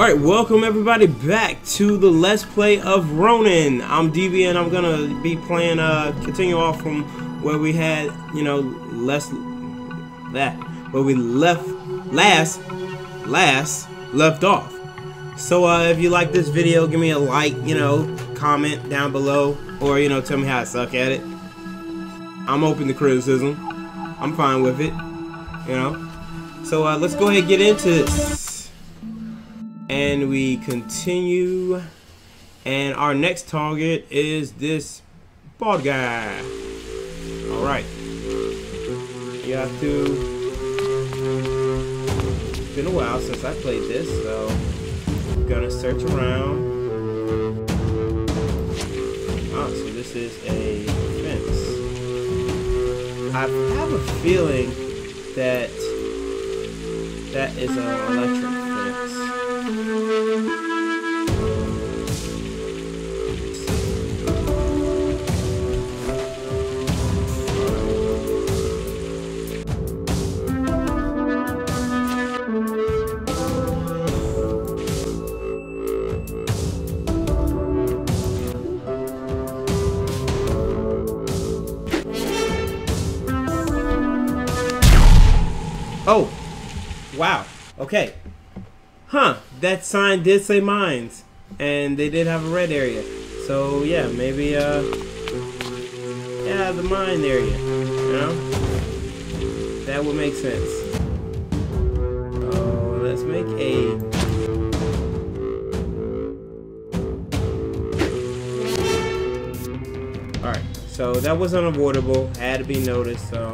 Alright, welcome everybody back to the Let's Play of Ronin. I'm DB and I'm gonna be playing, uh, continue off from where we had, you know, less, that, where we left, last, last, left off. So, uh, if you like this video, give me a like, you know, comment down below, or, you know, tell me how I suck at it. I'm open to criticism. I'm fine with it, you know. So, uh, let's go ahead and get into this and we continue. And our next target is this bald guy. All right. You have to. It's been a while since I played this so I'm gonna search around. Ah so this is a fence. I have a feeling that that is an electric Oh, wow. Okay. Huh. That sign did say mines. And they did have a red area. So, yeah, maybe, uh... Yeah, the mine area. You know? That would make sense. Oh, let's make a... So that was unavoidable. Had to be noticed, so...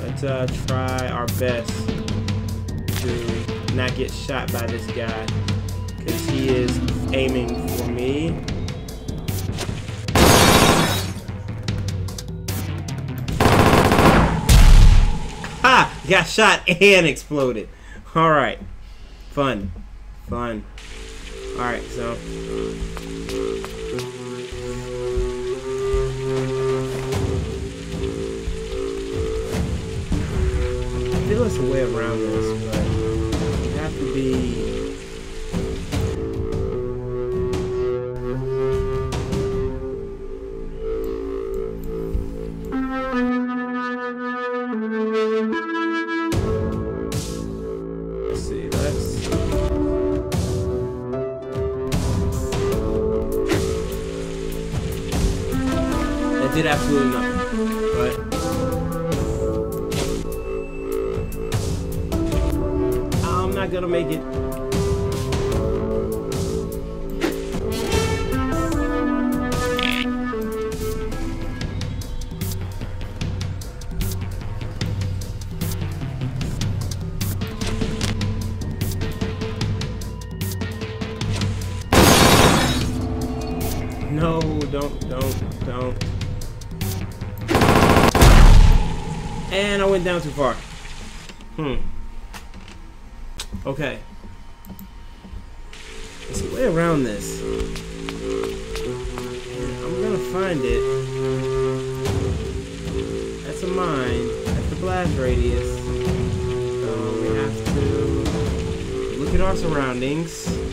Let's uh, try our best to not get shot by this guy. Because he is aiming for me. Ha! Got shot and exploded. Alright. Fun. Fun. Alright, so... I feel there's a way around this, absolutely nothing. But I'm not gonna make it. No, don't, don't, don't. And I went down too far. Hmm. Okay. There's a way around this. I'm gonna find it. That's a mine. That's the blast radius. So we have to look at our surroundings.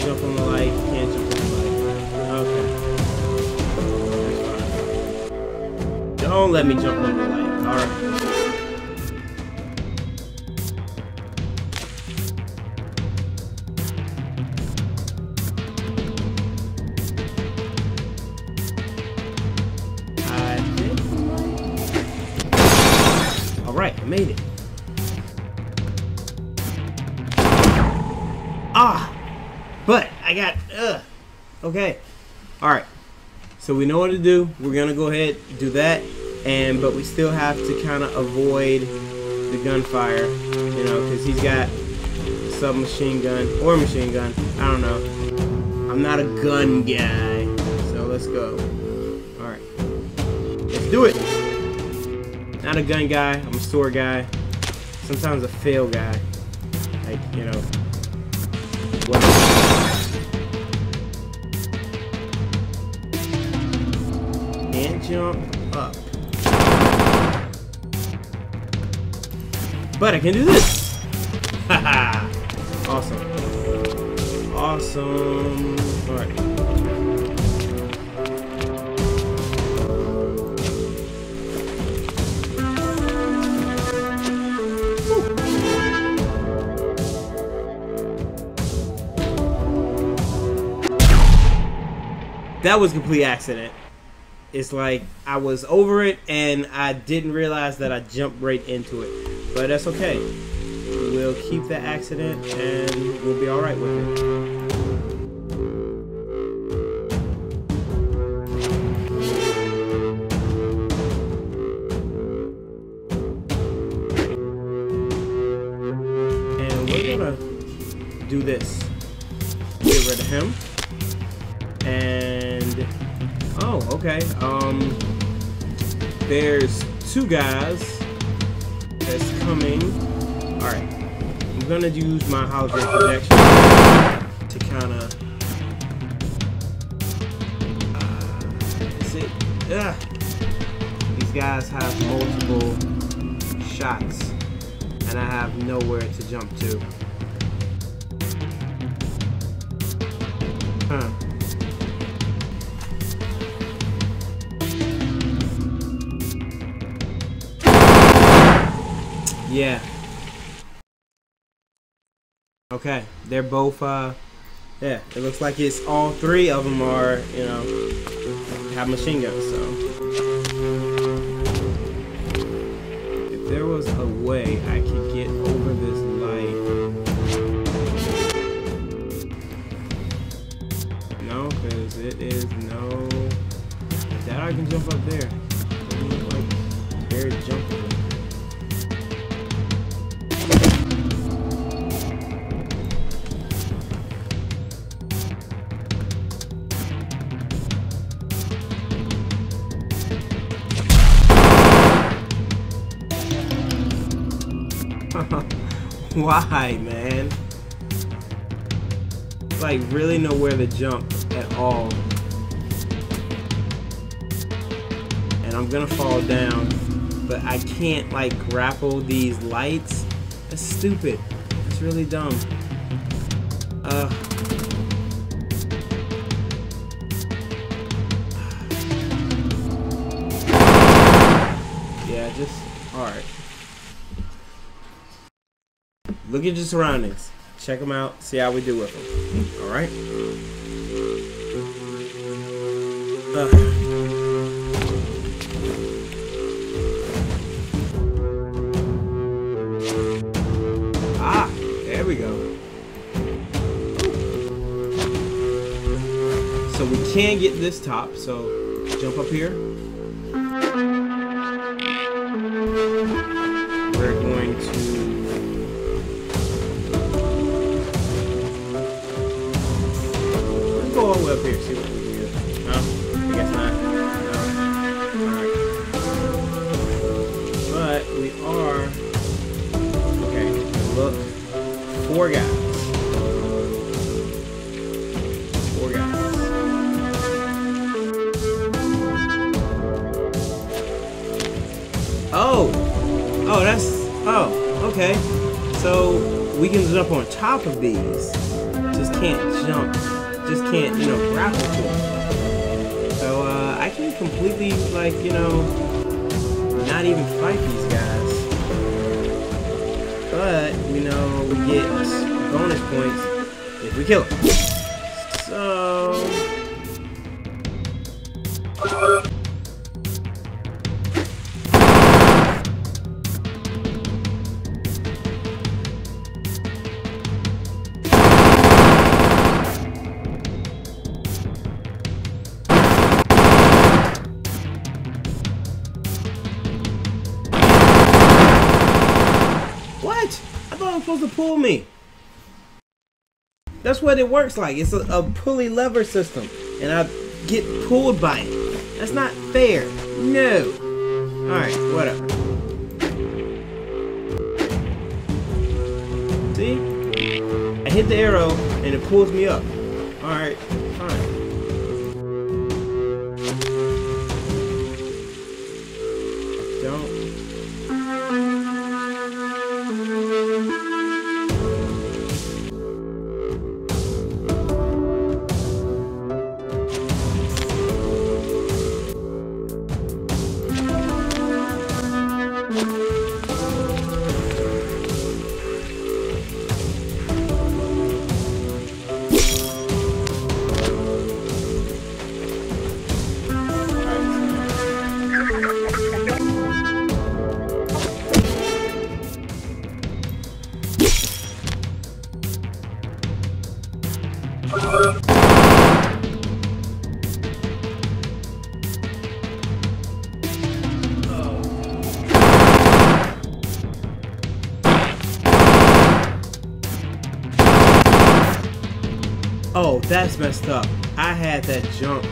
Jump on the light, can't jump on the light. Okay. Don't let me jump on the light. Alright. I got, ugh. Okay. Alright. So we know what to do. We're gonna go ahead do that. And, but we still have to kind of avoid the gunfire. You know, because he's got submachine gun or machine gun. I don't know. I'm not a gun guy. So let's go. Alright. Let's do it. Not a gun guy. I'm a sword guy. Sometimes a fail guy. Like, you know. What? And jump up. But I can do this. Haha. awesome. Awesome. All right. That was a complete accident. It's like I was over it and I didn't realize that I jumped right into it. But that's okay. We'll keep the accident and we'll be alright with it. And we're gonna do this. Get rid of him. Okay. Um there's two guys that's coming. Alright. I'm gonna use my hologram projection to kinda uh, see. Ugh. These guys have multiple shots and I have nowhere to jump to. Huh. Yeah. Okay, they're both, uh, yeah, it looks like it's all three of them are, you know, have machine guns, so. If there was a way I could get over this light. No, because it is no. That I can jump up there. Like, very jumping. Why, man? Like, really nowhere to jump at all. And I'm gonna fall down, but I can't, like, grapple these lights. That's stupid. That's really dumb. Uh. Yeah, just, alright. Look at your surroundings. Check them out. See how we do with them. All right. Ah, there we go. So we can get this top. So jump up here. We're going to Let's go all the way up here, see what we can get. No? I guess not. No. Alright. But we are Okay, look. Four guys. Four guys. Oh! Oh, that's oh, okay. So we can jump on top of these. Just can't jump just can't, you know, grapple to them. So uh, I can completely, like, you know, not even fight these guys. But, you know, we get bonus points if we kill them. So... That's what it works like. It's a, a pulley lever system. And I get pulled by it. That's not fair. No. Alright, whatever. See? I hit the arrow and it pulls me up. Alright, up. I had that jump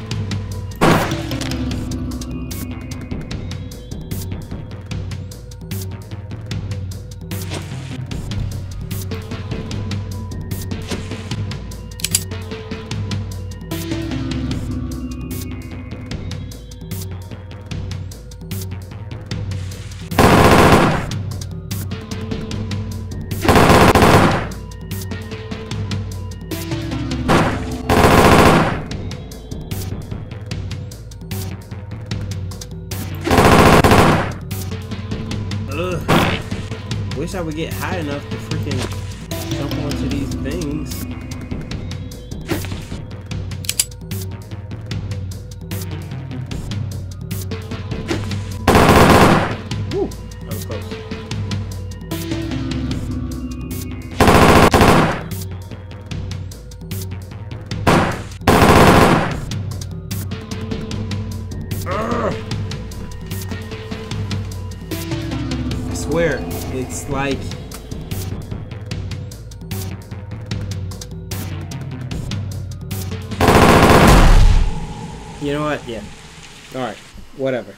I would get high enough to freaking jump onto these things. Like You know what? Yeah. Alright. Whatever.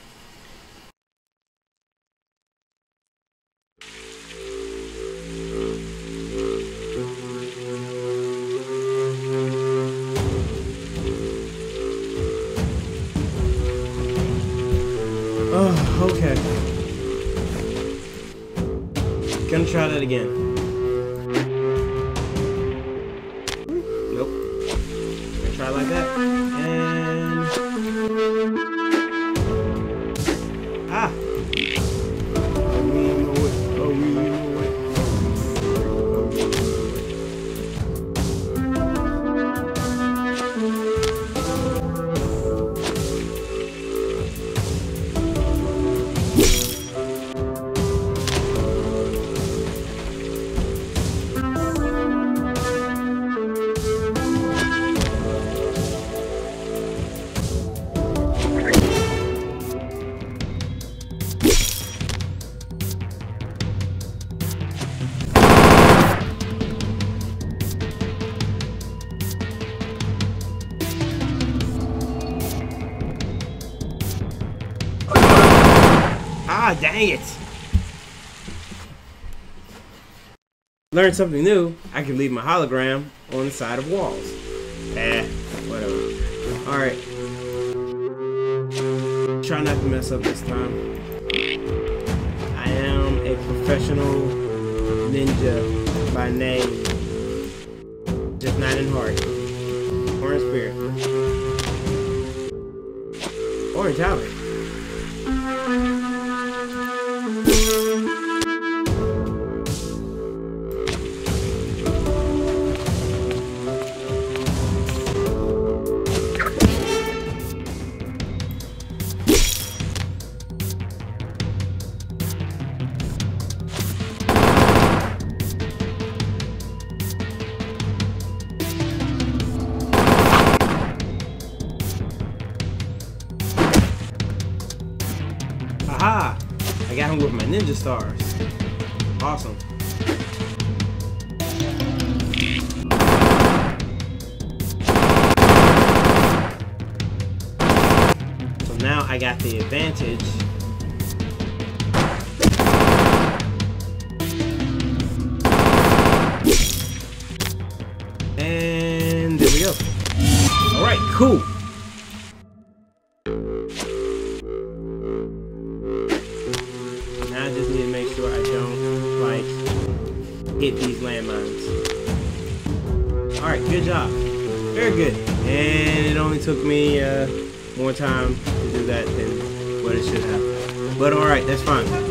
Learn something new. I can leave my hologram on the side of walls. Eh, whatever. Alright. Try not to mess up this time. I am a professional ninja by name. Just not in heart. Or in spirit. Or in talent. stars. Awesome. So now I got the advantage And there we go. Alright, cool. Took me uh, more time to do that than what it should have. But alright, that's fine.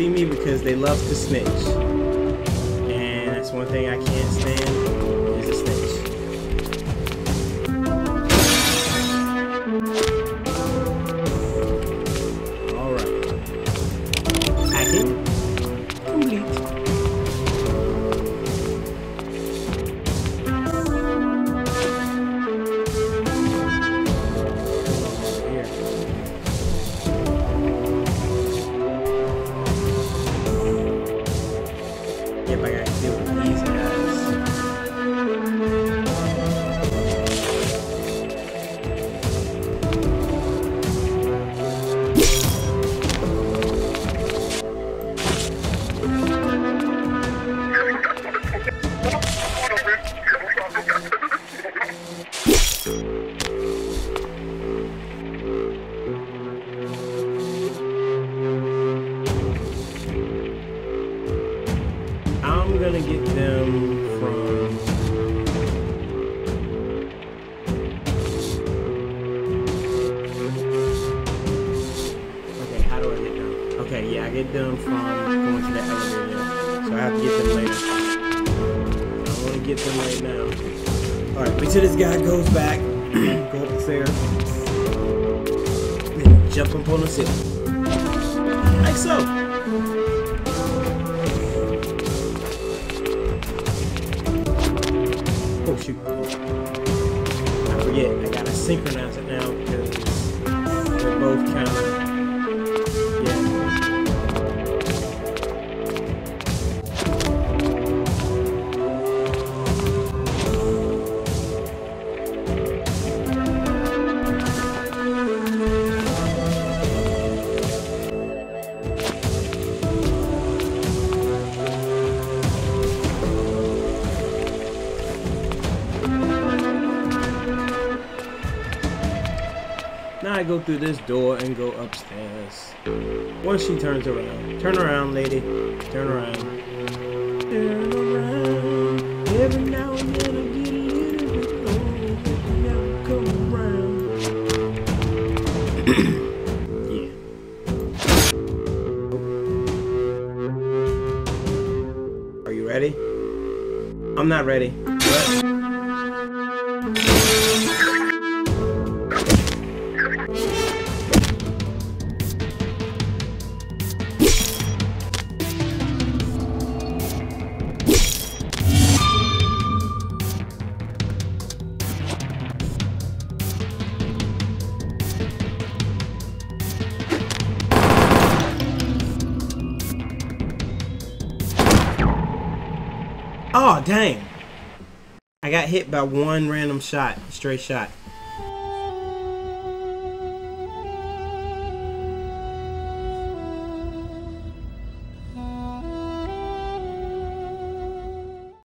See me because they love to snitch. And that's one thing I can't stand gonna this guy goes back. go upstairs. Then jump up on the ceiling. Like so. Oh shoot. I forget, I gotta synchronize it now because they're both kind of I go through this door and go upstairs. Once she turns around. Turn around, lady. Turn around. Turn around. Every now and then I get a little bit lonely. You never come around. yeah. Are you ready? I'm not ready. Dang. I got hit by one random shot, straight shot.